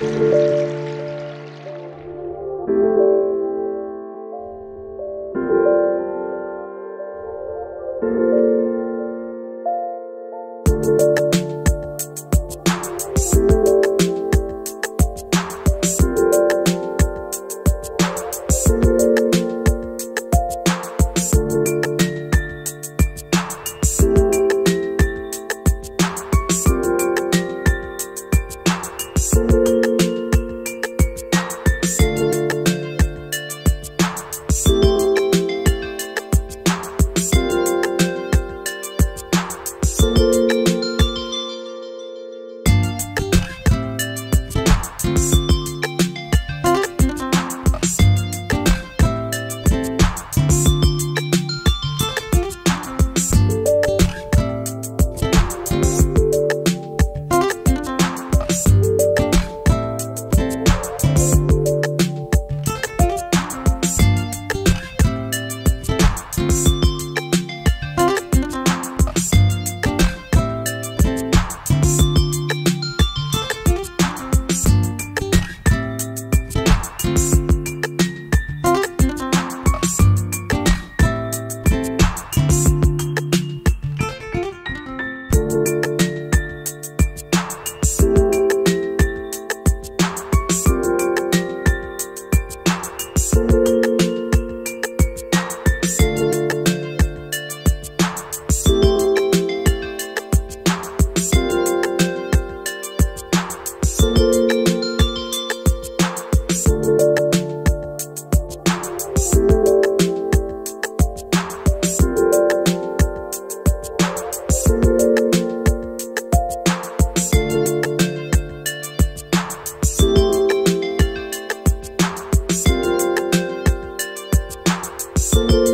you Podcast. you